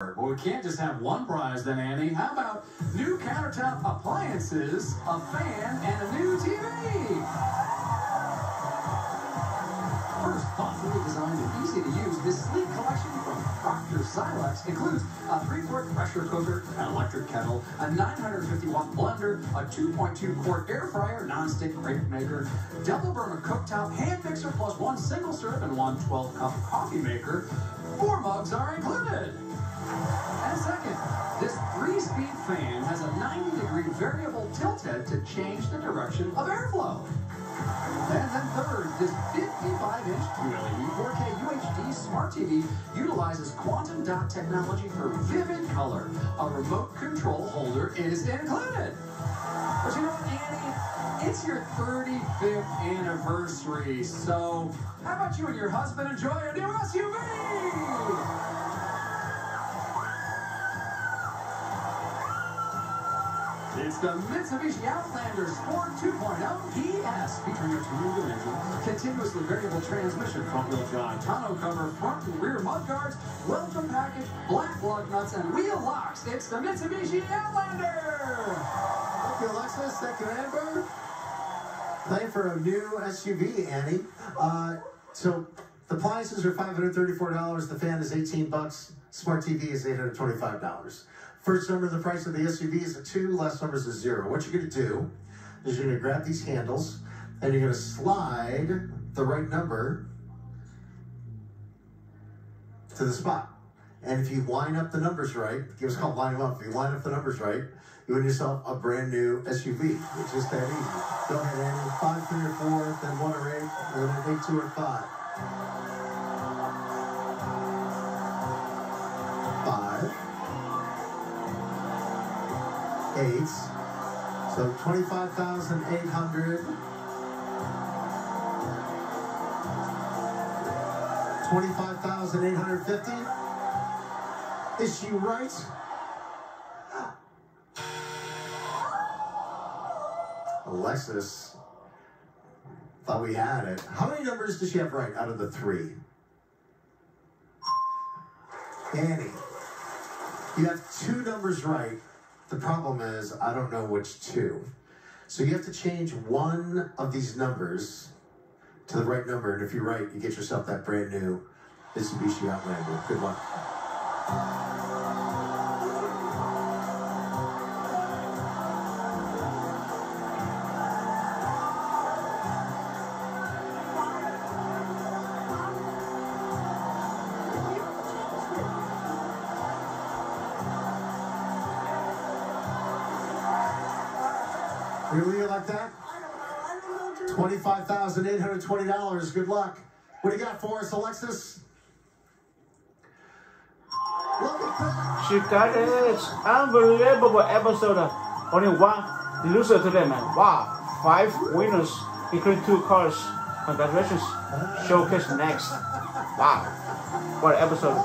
Well, we can't just have one prize then, Annie. How about new countertop appliances, a fan, and a new TV? First, thoughtfully designed and easy to use, this sleek collection from Proctor Silex includes a three-quart pressure cooker, an electric kettle, a 950-watt blender, a 2.2-quart air fryer, non-stick crepe maker, double burner cooktop, hand mixer, plus one single serve and one 12-cup coffee maker. Four mugs are included. And second, this three-speed fan has a 90-degree variable tilt head to change the direction of airflow. And then third, this 55-inch QLED 4K UHD smart TV utilizes quantum dot technology for vivid color. A remote control holder is included. But you know Annie? It's your 35th anniversary, so how about you and your husband enjoy a new SUV? It's the Mitsubishi Outlander Sport 2.0 ES, featuring a two-dimensional, continuously variable transmission, front-wheel drive, tonneau cover, front and rear mudguards, welcome package, black lug nuts, and wheel locks. It's the Mitsubishi Outlander. Thank you, Alexis. Thank you, Amber. For a new SUV, Annie. Uh, so the appliances are $534. The fan is 18 bucks. Smart TV is $825. First number the price of the SUV is a two, last number is a zero. What you're gonna do is you're gonna grab these handles and you're gonna slide the right number to the spot. And if you line up the numbers right, it was called line them up. If you line up the numbers right, you win yourself a brand new SUV. It's just that easy. Go ahead, Andy. Five, three, or four, then one or eight, then eight, two, or five. Five. Eight. So 25,800. 25,850. Is she right? Alexis thought we had it. How many numbers does she have right out of the three? Annie, you have two numbers right. The problem is, I don't know which two. So you have to change one of these numbers to the right number, and if you're right, you get yourself that brand new Mitsubishi Outlander. Good luck. Really, you like that? $25,820. Good luck. What do you got for us, Alexis? She got it. Unbelievable episode. Only one loser today, man. Wow. Five winners, including two cars. Congratulations. Showcase next. Wow. What episode.